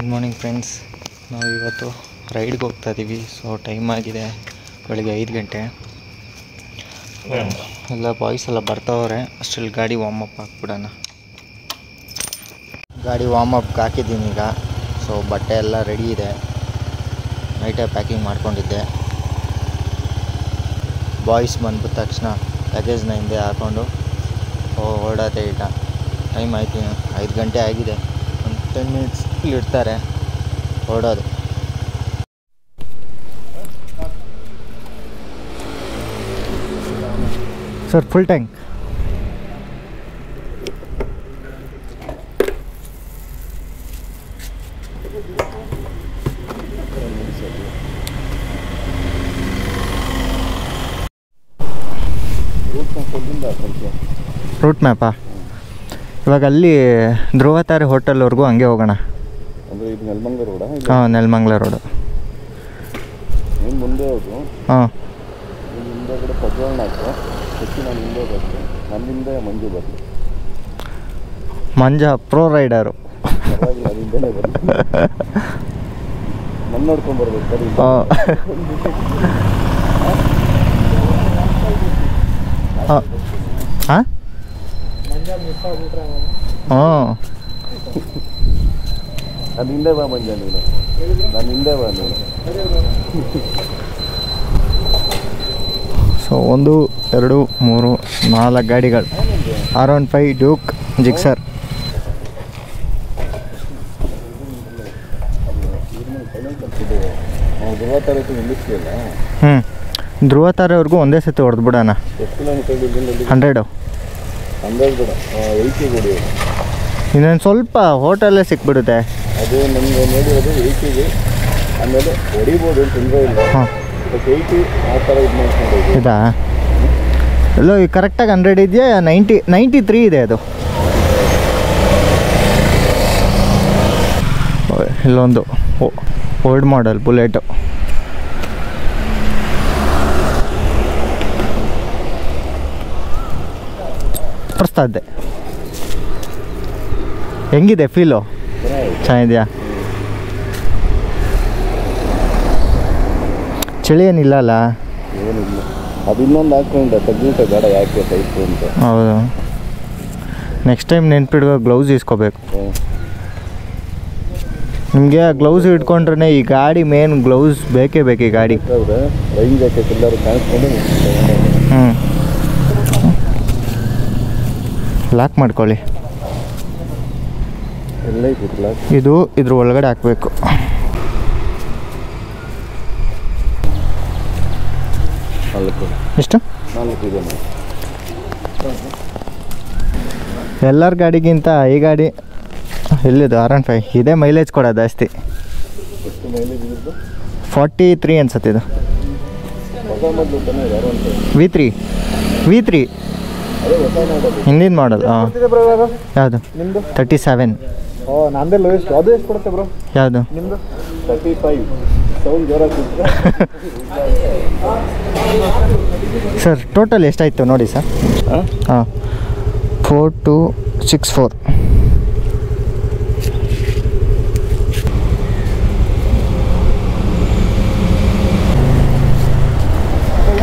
Good morning friends ನಾವು ಇವತ್ತು ರೈಡ್ಗೆ ಹೋಗ್ತಾ ಇದ್ದೀವಿ ಸೊ ಟೈಮ್ ಆಗಿದೆ ಬೆಳಿಗ್ಗೆ ಐದು ಗಂಟೆ. ಎಲ್ಲ ಬಾಯ್ಸ್ ಎಲ್ಲ ಬರ್ತಾವ್ರೆ. ಅಷ್ಟರಲ್ಲಿ ಗಾಡಿ ವಾರ್ಮ್ ಅಪ್ ಹಾಕ್ಬಿಡೋಣ. ಗಾಡಿ ವಾರ್ಮ್ ಅಪ್ಗೆ ಹಾಕಿದ್ದೀನಿ ಈಗ. ಸೊ ಬಟ್ಟೆ ಎಲ್ಲ ರೆಡಿ ಇದೆ. ನೈಟೇ ಪ್ಯಾಕಿಂಗ್ ಮಾಡ್ಕೊಂಡಿದ್ದೆ. ಬಾಯ್ಸ್ ಬಂದ್ಬಿಟ್ಟ ತಕ್ಷಣ ಲಗೇಜ್ನ ಹಿಂದೆ ಹಾಕ್ಕೊಂಡು ಓಡಾದೆ ಈಗ ಟೈಮ್ ಆಯ್ತು, ಐದು ಗಂಟೆ ಆಗಿದೆ. ಟೆನ್ ಮಿನಿಟ್ಸ್ ಇಲ್ಲಿ ಇರ್ತಾರೆ ಹೊರಡೋದು ಸರ್ ಫುಲ್ ಟ್ಯಾಂಕ್ ರೂಟ್ ಮ್ಯಾಪಾ ಇವಾಗ ಅಲ್ಲಿ ಧ್ರುವತಾರೆ ಹೋಟೆಲ್ವರೆಗೂ ಹಂಗೆ ಹೋಗೋಣ. ಅಂದರೆ ಇದು ನೆಲಮಂಗಲ ರೋಡ ಹಾಂ ನೆಲಮಂಗ್ಲ ರೋಡು. ಮುಂದೆ ಹೋಗು ಹಾಂ. ಮುಂದೆ ಹಿಂದೆಗಡೆ ಪ್ರಜ್ವಲನ ಹಾಕು ಹೆಚ್ಚು ನಾನು ಹಿಂದೆ ಬರ್ತೀನಿ ನನ್ನ ಹಿಂದೆ ಮಂಜು ಬರಲಿ. ಮಂಜ ಪ್ರೋ ರೈಡರು ಪರವಾಗಿಲ್ಲ ಅದು ಹಿಂದೆನೇ ಬರಲಿ ನನ್ನ ನೋಡ್ಕೊಂಡು ಬರ್ಬೇಕು ಸರಿ ಹಾಂ ಹಾಂ. ಹಿಂದೆ ಬಾ ಮಂಜ ನೀನು. ನಾನು ಹಿಂದೆ ಬಾ ನೀನು. ಸೊ ಒಂದು ಎರಡು ಮೂರು ನಾಲ್ಕು ಗಾಡಿಗಳು. R one five Duke Gixxer ಹ್ಞೂ ಧ್ರುವ ತಾರೆವರೆಗೂ ಒಂದೇ ಸತಿ ಹೊಡೆದು ಬಿಡೋಣ. ಎಷ್ಟು ಕಿಲೋಮೀಟರ್ ಇಲ್ಲಿಂದ ಹಂಡ್ರೆಡು. ಹಂಡ್ರೆಡ್ ಎಲ್ ಕೆ ಕೊಡಿ ಇನ್ನೊಂದು ಸ್ವಲ್ಪ ಹೋಟೆಲ್ಲೇ ಸಿಕ್ಬಿಡುತ್ತೆ. ಅದು ನಮಗೆ ನೋಡಿರೋದು ಏಯ್ಟಿಗೆ ಆಮೇಲೆ ಹೊಡಿಬೋದು ತೊಂದರೆ ಇಲ್ಲ ಹಾಂ. ಬಟ್ ಏಯ್ಟಿ ಆ ಥರ ಇದು ಮಾಡ್ಕೊಂಡು ಹೋಗಿ ಇದಾ? ಎಲ್ಲೋ ಈಗ ಕರೆಕ್ಟಾಗಿ ಹಂಡ್ರೆಡ್ ಇದೆಯಾ? ನೈಂಟಿ ನೈಂಟಿ ತ್ರೀ ಇದೆ ಅದು. ಇಲ್ಲೊಂದು ಓಲ್ಡ್ ಮಾಡೆಲ್ ಬುಲೆಟು ತೋರಿಸ್ತಾ ಇದ್ದೆ ಹೆಂಗಿದೆ ಫೀಲು ಚೆನ್ನಾಗಿದೆಯಾ? ಚಳಿ ಏನಿಲ್ಲ ಅಲ್ಲ? ಅದು ಇನ್ನೊಂದು ಬೇಡ ಯಾಕೆ ಟೈಪ್ ಅಂತ. ಹೌದು. ನೆಕ್ಸ್ಟ್ ಟೈಮ್ ನೆನ್ಪಿಡ್ಕೋ ಗ್ಲೌಸ್ ಇಸ್ಕೋಬೇಕು. ನಿಮಗೆ ನಿಮಗೆ ಗ್ಲೌಸ್ ಇಟ್ಕೊಂಡ್ರೆ ಈ ಗಾಡಿ ಮೇನ್ ಗ್ಲೌಸ್ ಬೇಕೇ ಬೇಕು ಈ ಗಾಡಿ. ಬೇಕಾದ್ರೆ ರೈನ್ ಜಾಕೆಟ್ ಎಲ್ಲರೂ ಕಾಣಿಸ್ಕೊಂಡು ಹ್ಞೂ ಲಾಕ್ ಮಾಡ್ಕೊಳ್ಳಿ. ಇದು ಇದ್ರ ಒಳಗಡೆ ಹಾಕಬೇಕು. ಎಷ್ಟು. ಎಲ್ಲರ ಗಾಡಿಗಿಂತ ಈ ಗಾಡಿ ಎಲ್ಲಿದು? ಆರ್ ಆ್ಯಂಡ್ ಫೈವ್ ಇದೇ ಮೈಲೇಜ್ ಕೊಡೋದು ಜಾಸ್ತಿ. ಫಾರ್ಟಿ ತ್ರೀ ಅನ್ಸುತ್ತೆ ಇದು. ಹೊಸ ಮೊದಲು ತಾನೇ ಯಾರು ಅಂತ ವಿ ತ್ರೀ ವಿ ತ್ರೀ ಹಿಂದಿನ ಮಾಡಲ್ ಹಾಂ ಯಾವುದು? ತರ್ಟಿ ಸೆವೆನ್ ಓ ನಂದೇ ಲೋಯೆಸ್ಟ್ ಅದು ಎಷ್ಟು ಕೊಡುತ್ತೆ ಬ್ರೋ ಯಾವುದು? ನಿಮ್ಮದು ತರ್ಟಿ ಫೈವ್ ಸೌಂಡ್ ಜೋರಾಗಿ ಸರ್ ಟೋಟಲ್ ಎಷ್ಟಾಯಿತು ನೋಡಿ ಸರ್ ಹಾಂ? ಫೋರ್ ಟು ಸಿಕ್ಸ್ ಫೋರ್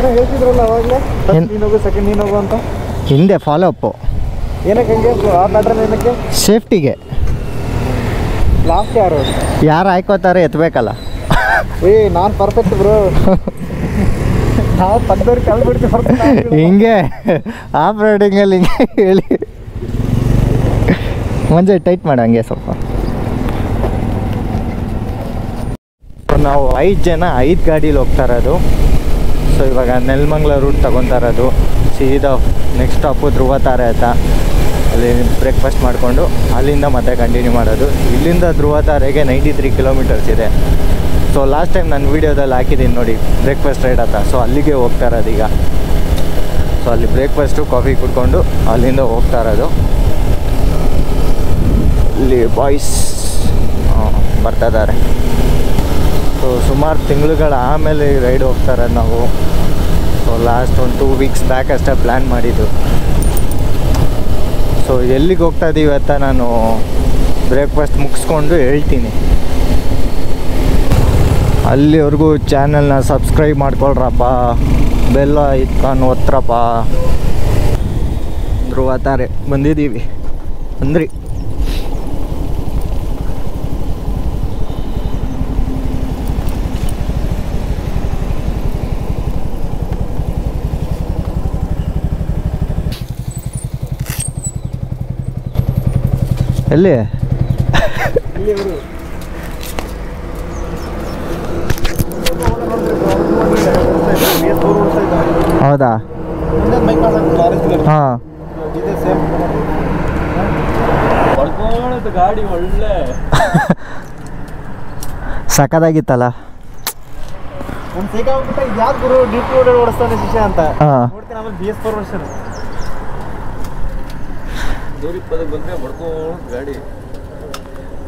ಹೇಳ್ತಿದ್ರಲ್ಲ ಅವಾಗಲೇ? ಏನ್? ನೀನು ಹೋಗು ಸೆಕೆಂಡ್ ನೀನು ಹೋಗು ಅಂತ? ಹಿಂದೆ ಫಾಲೋ ಅಪ್ಪು ಏನಕ್ಕೆ ಹಂಗೆ? ಆ ಪ್ಯಾಟ್ರನ್ ಏನಕ್ಕೆ? ಸೇಫ್ಟಿಗೆ ಲಾಸ್ಟ್ ಯಾರು? ಯಾರು ಹಾಯ್ಕೋತಾರೆ ಎತ್ತಬೇಕಲ್ಲ ಏ ನಾನು ಪರ್ಫೆಕ್ಟ್ ಬ್ರೋ ನಾವು ಪಕ್ಕದವ್ರಿಗೆ ಕಲ್ ಬಿಡ್ತೀವಿ ಹಿಂಗೆ ಆಫ್ ರೈಡಿಂಗಲ್ಲಿ ಹಿಂಗೆ ಹೇಳಿ. ಮುಂಜೆ ಟೈಟ್ ಮಾಡು ಹಂಗೆ ಸ್ವಲ್ಪ. ನಾವು ಐದು ಜನ ಐದು ಗಾಡೀಲಿ ಹೋಗ್ತಾ ಇರೋದು. ಸೊ ಇವಾಗ ನೆಲ್ಮಂಗ್ಲ ರೂಟ್ ಇರೋದು. ಸೀದಾ ನೆಕ್ಸ್ಟ್ ಸ್ಟಾಪು ಧ್ರುವ ತಾರೆ ಅಂತ ಅಲ್ಲಿ ಬ್ರೇಕ್ಫಾಸ್ಟ್ ಮಾಡಿಕೊಂಡು ಅಲ್ಲಿಂದ ಮತ್ತೆ ಕಂಟಿನ್ಯೂ ಮಾಡೋದು. ಇಲ್ಲಿಂದ ಧ್ರುವ ತಾರೆಗೆ ನೈಂಟಿ ತ್ರೀ ಕಿಲೋಮೀಟರ್ಸ್ ಇದೆ. ಸೊ ಲಾಸ್ಟ್ ಟೈಮ್ ನಾನು ವೀಡಿಯೋದಲ್ಲಿ ಹಾಕಿದ್ದೀನಿ ನೋಡಿ ಬ್ರೇಕ್ಫಾಸ್ಟ್ ರೈಡ್ ಅಂತ. ಸೊ ಅಲ್ಲಿಗೆ ಹೋಗ್ತಾ ಇರೋದು ಈಗ. ಸೊ ಅಲ್ಲಿ ಬ್ರೇಕ್ಫಾಸ್ಟು ಕಾಫಿ ಕುಡ್ಕೊಂಡು ಅಲ್ಲಿಂದ ಹೋಗ್ತಾ ಇರೋದು. ಇಲ್ಲಿ ಬಾಯ್ಸ್ ಬರ್ತಾ ಇದ್ದಾರೆ. ಸೊ ಸುಮಾರು ತಿಂಗಳುಗಳ ಆಮೇಲೆ ರೈಡ್ ಹೋಗ್ತಾರೆ ನಾವು. ಸೊ ಲಾಸ್ಟ್ ಒಂದು ಟೂ ವೀಕ್ಸ್ ಬ್ಯಾಕ್ ಅಷ್ಟೇ ಪ್ಲ್ಯಾನ್ ಮಾಡಿದ್ದು. ಸೊ ಎಲ್ಲಿಗೆ ಹೋಗ್ತಾ ಇದ್ದೀವಿ ಅಂತ ನಾನು ಬ್ರೇಕ್ಫಾಸ್ಟ್ ಮುಗಿಸ್ಕೊಂಡು ಹೇಳ್ತೀನಿ. ಅಲ್ಲಿವರೆಗೂ ಚಾನಲ್ನ ಸಬ್ಸ್ಕ್ರೈಬ್ ಮಾಡ್ಕೊಳ್ರಪ್ಪ. ಬೆಲ್ಲ ಇಟ್ಕೊಂಡು ಒತ್ರಪ್ಪ ಧ್ರುವ ತಾರೆ, ಬಂದಿದ್ದೀವಿ. ಅಂದ್ರಿ. ಎಲ್ಲಿ? ಹೌದಾ? ಹಾಂ. ಗಾಡಿ ಒಳ್ಳೆ ಸಖತ್ತಾಗಿತ್ತಲ್ಲ. ಒಂದು ಸೇಕ ಹೋಗ್ಬಿಟ್ಟ ಇದು ಯಾವ್ದು ಗುರು ಡಿಪ್ ರೋಡ್ ಓಡಿಸ್ತಾನೆ ಶಿಷ್ಯ ಅಂತ. ನೋಡ್ತೀನಿ ಆಮೇಲೆ ಬಿ ಎಸ್ ಫೋರ್ ವರ್ಷ ನೂರ ಇಪ್ಪತ್ತಕ್ಕೆ ಬಂದರೆ ಬಡ್ಕೊಂಡು ಗಾಡಿ.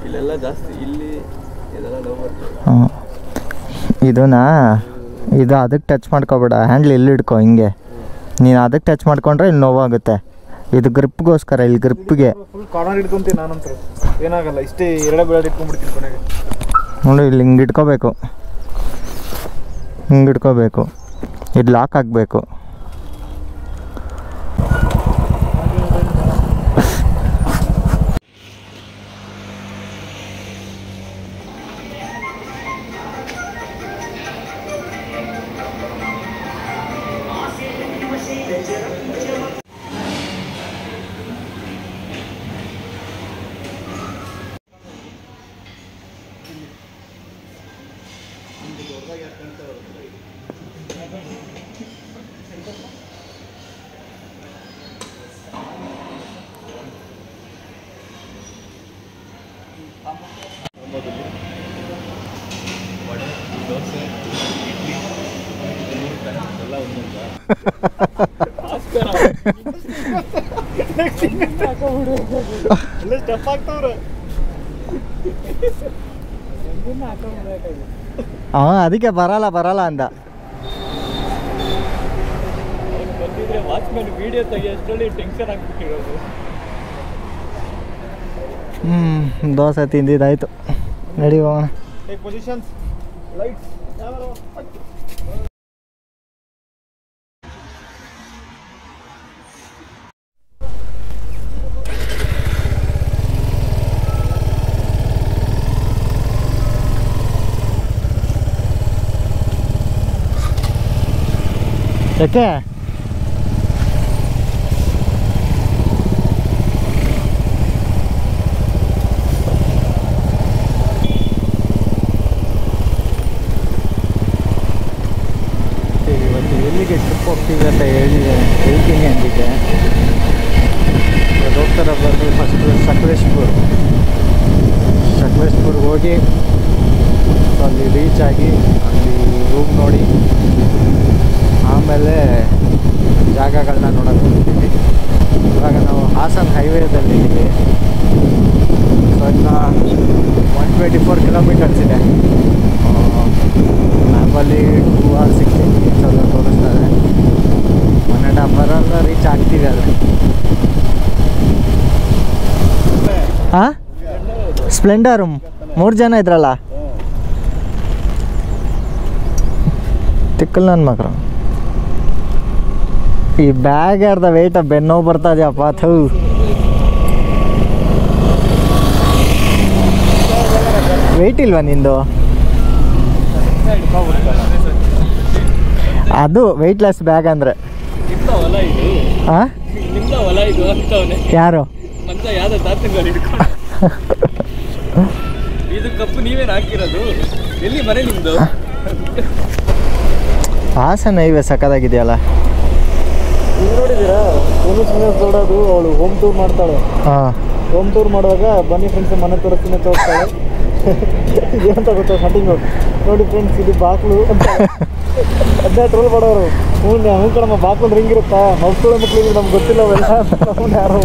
ಇಲ್ಲೆಲ್ಲ ಜಾಸ್ತಿ ಇಲ್ಲಿ ಇದೆಲ್ಲ ಲವ್ ಹಾಂ ಇದನ್ನ ಇದು ಅದಕ್ಕೆ ಟಚ್ ಮಾಡ್ಕೊಬೇಡ. ಹ್ಯಾಂಡ್ಲ್ ಇಲ್ಲಿ ಇಡ್ಕೊ ಹಿಂಗೆ. ನೀನು ಅದಕ್ಕೆ ಟಚ್ ಮಾಡ್ಕೊಂಡ್ರೆ ಇಲ್ಲಿ ನೋವಾಗುತ್ತೆ ಇದು ಗ್ರಿಪ್ಗೋಸ್ಕರ ಇಲ್ಲಿ ಗ್ರಿಪ್ಗೆ ಫುಲ್ ಕಾರ್ನರ್ ಹಿಡ್ಕೊಂತೀನಿ ನಾನಂತರ. ಏನಾಗಲ್ಲ ಇಷ್ಟೇ ಎರಡೇ ಬೆಳೆ ಇಟ್ಕೊಂಡ್ಬಿಡ್ತೀನಿ ಕೊನೆಗೆ. ನೋಡಿ ಇಲ್ಲಿ ಹಿಂಗೆ ಇಟ್ಕೋಬೇಕು. ಹಿಂಗೆ ಇಟ್ಕೋಬೇಕು. ಇದು ಲಾಕ್ ಆಗಬೇಕು ಎಲ್ಲ ಸ್ಟೆಪ್ ಆಗ್ತಾವ್ರೆ ಹಾಂ, ಅದಕ್ಕೆ ಬರಲ್ಲ ಬರಲ್ಲ ಅಂದ. ಬಂದಿದ್ರೆ ವಾಚ್ಮ್ಯಾನ್ ವಿಡಿಯೋ ತೆಗಿಯೋಷ್ಟರಲ್ಲಿ ಟೆನ್ಷನ್ ಆಗ್ಬಿಟ್ಟಿರೋದು ಹ್ಞೂ ದೋಸೆ ತಿಂದಿದ್ದಾಯ್ತು. ನಡಿ, ಹೋಗೋಣ. ಪೊಸಿಷನ್ಸ್ ಲೈಟ್ಸ್ ಯಾಕೆ ಇವತ್ತು ಎಲ್ಲಿಗೆ ಟ್ರಿಪ್ ಹೋಗ್ತೀವಿ ಅಂತ ಹೇಳಿ ಹೇಳ್ತೀನಿ ಅಂದಿದ್ದೆ ಇವತ್ತು ಹೋಗ್ತಾರ ಬಂದು ಫಸ್ಟ್ ಸಕಲೇಶ್ಪುರ ಸಕಲೇಶ್ಪುರ್ಗೆ ಹೋಗಿ ಸೊ ಅಲ್ಲಿ ರೀಚ್ ಆಗಿ ಅಲ್ಲಿ ರೂಮ್ ನೋಡಿ ಆಮೇಲೆ ಜಾಗಗಳನ್ನ ನೋಡೋಕೆ ಹೋಗ್ತೀವಿ. ಇವಾಗ ನಾವು ಹಾಸನ ಹೈವೇದಲ್ಲಿ ಇದ್ದೀವಿ ಸೊ ಇನ್ನು ಒನ್ ಟ್ವೆಂಟಿ ಫೋರ್ ಕಿಲೋಮೀಟರ್ಸ್ ಇದೆ ಮ್ಯಾಪಲ್ಲಿ ಟೂ ಆರ್ ಸಿಕ್ಸ್ಟಿ ಮಿನಿಟ್ಸ್ ಎಲ್ಲ ತೋರಿಸ್ತಾರೆ ಒನ್ ಆ್ಯಂಡ್ ಹಾಫ್ ಅವರಲ್ಲಿ ರೀಚ್ ಆಗ್ತೀವಿ ಅದು ಹಾಂ ಸ್ಪ್ಲೆಂಡರ್ ಮೂರು ಜನ ಇದ್ರಲ್ಲ? ತಿಕ್ಕಲ್ ನನ್ನ ಮಕ್ಕಳು ಈ ಬ್ಯಾಗ್ ಅರ್ಧ ವೆಯ್ಟ ಬೆನ್ನೋ ಬರ್ತಾ ಇದೆಯಪ್ಪ ಥೂ. ವೆಯ್ಟ್ ಇಲ್ವಾ ನಿಂದು? ಅದು ವೆಯ್ಟ್ಲೆಸ್ ಬ್ಯಾಗ್ ಅಂದರೆ. ಯಾರು? ಮಂಚ ಯಾವ್ದೋ ತಾತಂಗ ಹಿಡ್ಕೊಂಡು ಇದು ಕಪ್ಪು ನೀವೇನು ಹಾಕಿರೋದು ಎಲ್ಲಿ ಮನೆ ನಿಮ್ದು ಹಾಸನ ಇವೆ ಸಕ್ಕದಾಗಿದೆಯಲ್ಲ ನೋಡಿದ್ದೀರಾ? ಸುಮ್ಮನೆ ದೊಡ್ಡದು ಅವಳು ಹೋಮ್ ಟೂರ್ ಮಾಡ್ತಾಳೆ. ಹಾಂ. ಹೋಮ್ ಟೂರ್ ಮಾಡುವಾಗ ಬನ್ನಿ ಫ್ರೆಂಡ್ಸ್ ಮನೆ ತೋರಿಸ್ತೀನಿ ತೋರಿಸ್ತಾಳೆ ಏನಂತ ಗೊತ್ತಾ ಸ್ಟಾರ್ಟಿಂಗು ನೋಡಿ ಫ್ರೆಂಡ್ಸ್ ಇದು ಬಾಕ್ಲು ಅಂತ. ಅದೇ ಟ್ರೋಲ್ ಮಾಡೋರು. ಹ್ಞೂ ಹ್ಞೂ ಕಣಮ್ಮ ಬಾಕ್ಲು ರಿಂಗ್ ಇರುತ್ತಾ? ಮಕ್ಕಳು ಮಕ್ಕಳಿಗೆ ನಮ್ಗೆ ಗೊತ್ತಿಲ್ಲ ಅವೆಲ್ಲ ಯಾರೋ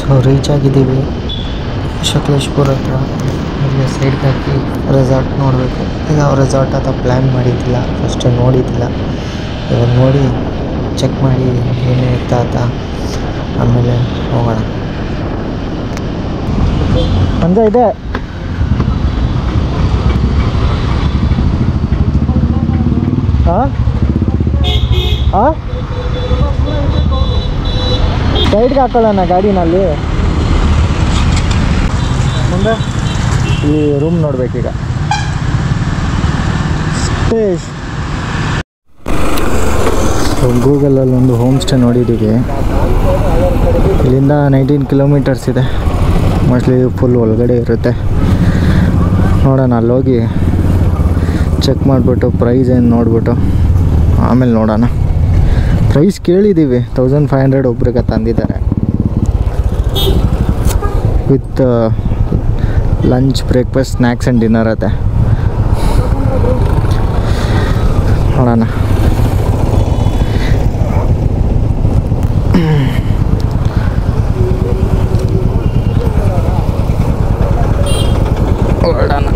ಸೊ ರೀಚ್ ಆಗಿದ್ದೀವಿ. ಶಕಲೇಶ್ಪುರ ಹತ್ರ. ಇಲ್ಲಿ ಸೈಡ್ಗೆ ಹಾಕಿ ರೆಸಾರ್ಟ್ ನೋಡಬೇಕು. ಈಗ ನಾವು ರೆಸಾರ್ಟ್ ಅಂತ ಪ್ಲ್ಯಾನ್ ಮಾಡಿದ್ದಿಲ್ಲ. ಫಸ್ಟ್ ನೋಡಿದ್ದಿಲ್ಲ. ಇವಾಗ ನೋಡಿ ಚೆಕ್ ಮಾಡಿ ಏನೇ ತಾತ ಆಮೇಲೆ ಹೋಗೋಣ. ಪಂಜ ಇದೆ. ಸೈಡ್ಗೆ ಹಾಕೊಳ್ಳೋಣ ಗಾಡಿನಲ್ಲಿ. ಮುಂದೆ? ಈ ರೂಮ್ ನೋಡ್ಬೇಕೀಗ. ಸ್ಪೇಸ್ ಗೂಗಲಲ್ಲಿ ಒಂದು ಹೋಮ್ ಸ್ಟೇ ನೋಡಿದ್ದೀವಿ. ಇಲ್ಲಿಂದ ನೈನ್ಟೀನ್ ಕಿಲೋಮೀಟರ್ಸ್ ಇದೆ. ಮೋಸ್ಟ್ಲಿ ಫುಲ್ ಒಳಗಡೆ ಇರುತ್ತೆ. ನೋಡೋಣ, ಅಲ್ಲೋಗಿ ಚೆಕ್ ಮಾಡಿಬಿಟ್ಟು ಪ್ರೈಸ್ ಏನು ನೋಡಿಬಿಟ್ಟು. ಆಮೇಲೆ ನೋಡೋಣ. ಪ್ರೈಸ್ ಕೇಳಿದ್ದೀವಿ ತೌಸಂಡ್ ಫೈವ್ ಹಂಡ್ರೆಡ್ ಒಬ್ರಿಗೆ ತಂದಿದ್ದಾರೆ. With lunch breakfast snacks and dinner ಅತ್ತೆ ನೋಡೋಣ ಹೊರಡೋಣ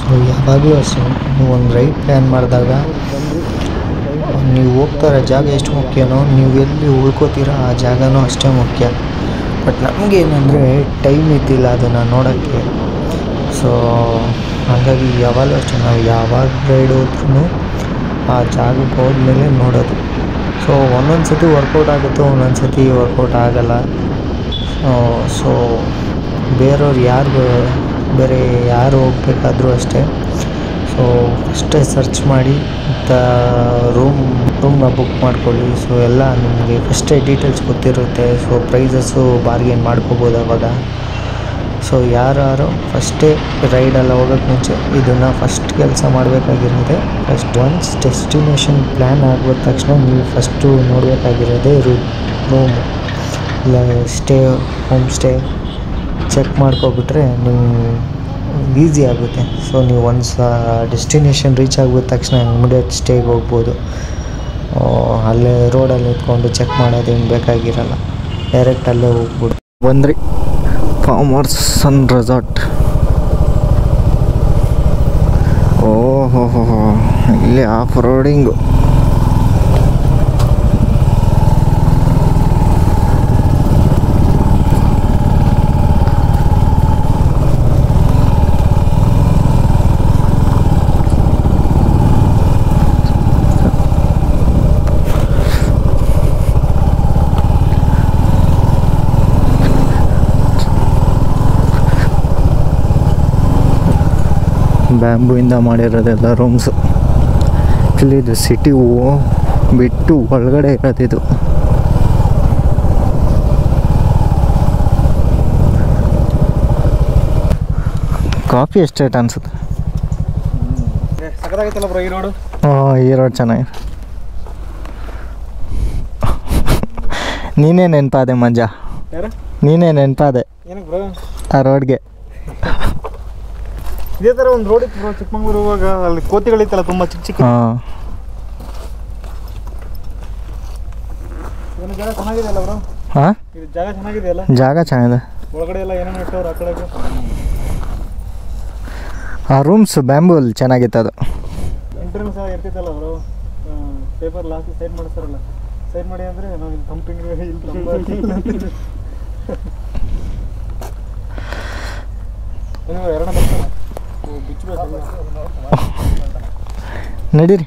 ಸೊ ಯಾವಾಗಲೂ ಅಷ್ಟೇ ನೀವು ಒಂದು ರೈಡ್ ಪ್ಲ್ಯಾನ್ ಮಾಡಿದಾಗ, ನೀವು ಹೋಗ್ತಾ ಇರೋ ಜಾಗ ಎಷ್ಟು ಮುಖ್ಯನೋ, ನೀವು ಎಲ್ಲಿ ಉಳ್ಕೋತೀರೋ ಆ ಜಾಗನೂ ಅಷ್ಟೇ ಮುಖ್ಯ. ಬಟ್ ನಮಗೇನಂದರೆ ಟೈಮ್ ಇದ್ದಿಲ್ಲ ಅದನ್ನು ನೋಡೋಕ್ಕೆ. ಸೊ ಹಾಗಾಗಿ ಯಾವಾಗಲೂ ಅಷ್ಟೇ, ನಾವು ಯಾವಾಗ ರೈಡ್ ಹೋದ್ರೂ ಆ ಜಾಗಕ್ಕೆ ಹೋದ್ಮೇಲೆ ನೋಡೋದು. ಸೊ ಒಂದೊಂದು ಸತಿ ವರ್ಕೌಟ್ ಆಗುತ್ತೆ ಒಂದೊಂದು ಸತಿ ವರ್ಕೌಟ್ ಆಗೋಲ್ಲ. ಸೊ ಬೇರೆಯವ್ರು ಯಾರು ಬೇರೆ ಯಾರು ಹೋಗ್ಬೇಕಾದ್ರೂ ಅಷ್ಟೇ ಸೊ ಅಷ್ಟೇ ಸರ್ಚ್ ಮಾಡಿ ಮತ್ತು ರೂಮ್ ರೂಮ್ನ ಬುಕ್ ಮಾಡ್ಕೊಳ್ಳಿ. ಸೊ ಎಲ್ಲ ನಿಮಗೆ ಫಸ್ಟೇ ಡೀಟೇಲ್ಸ್ ಗೊತ್ತಿರುತ್ತೆ. ಸೊ ಪ್ರೈಸಸ್ಸು ಬಾರ್ಗೇನ್ ಮಾಡ್ಕೋಬೋದು ಅವಾಗ. ಸೊ ಯಾರು ಫಸ್ಟೇ ರೈಡೆಲ್ಲ ಹೋಗೋಕ್ಕೆ ಮುಂಚೆ ಇದನ್ನು ಫಸ್ಟ್ ಕೆಲಸ ಮಾಡಬೇಕಾಗಿರೋದೆ ಫಸ್ಟ್ ಒನ್ಸ್ ಡೆಸ್ಟಿನೇಷನ್ ಪ್ಲ್ಯಾನ್ ಆಗಿದ ತಕ್ಷಣ ನೀವು ಫಸ್ಟು ನೋಡಬೇಕಾಗಿರೋದೇ ರೂಮ್ ರೂಮ್ ಇಲ್ಲ ಸ್ಟೇ ಹೋಮ್ ಸ್ಟೇ ಚೆಕ್ ಮಾಡ್ಕೊಬಿಟ್ರೆ ನೀವು ಈಸಿ ಆಗುತ್ತೆ. ಸೊ ನೀವು ಒನ್ಸ್ ಡೆಸ್ಟಿನೇಷನ್ ರೀಚ್ ಆಗಿದ ತಕ್ಷಣ ಇಮಿಡಿಯೇಟ್ ಸ್ಟೇಗೆ ಹೋಗ್ಬೋದು. ಅಲ್ಲೇ ರೋಡಲ್ಲಿ ನಿಂತ್ಕೊಂಡು ಚೆಕ್ ಮಾಡೋದೇನು ಬೇಕಾಗಿರಲ್ಲ. ಡೈರೆಕ್ಟ್ ಅಲ್ಲೇ ಹೋಗ್ಬೋದು. ಬಂದ್ರಿ. ಫಾರ್ಮರ್ಸ್ ಸನ್ ರೆಸಾರ್ಟ್ ಓಹೋ ಇಲ್ಲಿ ಆಫ್ ರೋಡಿಂಗು ಬ್ಯಾಂಬೂಯಿಂದ ಮಾಡಿರೋದೆಲ್ಲ ರೂಮ್ಸು. ಇಲ್ಲಿದು ಸಿಟಿ ಬಿಟ್ಟು ಒಳಗಡೆ ಇರೋದಿದು. ಕಾಫಿ ಎಸ್ಟೇಟ್ ಅನ್ಸುತ್ತೆ. ಈ ರೋಡು ಹಾಂ ಈ ರೋಡ್ ಚೆನ್ನಾಗಿದೆ ನೀನೇ ನೆನಪಾದೆ ಮಂಜ ನೀನೇ ನೆನಪಾದೆ. ಆ ರೋಡ್ಗೆ ಇದೇ ತರ ಒಂದು ರೋಡ್ ಇತ್ತು ಚಿಕ್ಕಮಂಗ್ಳೂರು ಹೋಗುವಾಗ ಅಲ್ಲಿ ಕೋತಿಗಳಿತ್ತಲ್ಲ ತುಂಬಾ ಚಿಕ್ಕ ಚಿಕ್ಕ. ಜಾಗ ಚೆನ್ನಾಗಿದೆ ಅಲ್ಲ ಬ್ರೋ ಹಾಂ? ಇದು ಜಾಗ ಚೆನ್ನಾಗಿದೆಯಲ್ಲ ಜಾಗ ಚೆನ್ನಾಗಿದೆ. ಒಳಗಡೆ ಎಲ್ಲ ಏನೇನು ಇಟ್ಟವ್ರು ಆ ಕಡೆ ಆ ರೂಮ್ಸ್ ಬ್ಯಾಂಬೂಲ್ ಚೆನ್ನಾಗಿತ್ತು ಅದು. ಎಂಟ್ರೆನ್ಸ್ ಇರ್ತಿತ್ತಲ್ಲ ಬ್ರೋ ಪೇಪರ್ ಲಾಸ್ಟ್ ಸೈಡ್ ಮಾಡಿಸ್ತಾರಲ್ಲ. ಸೈಡ್ ಮಾಡಿ ಅಂದರೆ ನಾವು ಇಲ್ಲಿ ತಂಪಿಂಗ್ ಇಲ್ಲಿ ನೀವು ಎರಡನೇ ನಡೀರಿ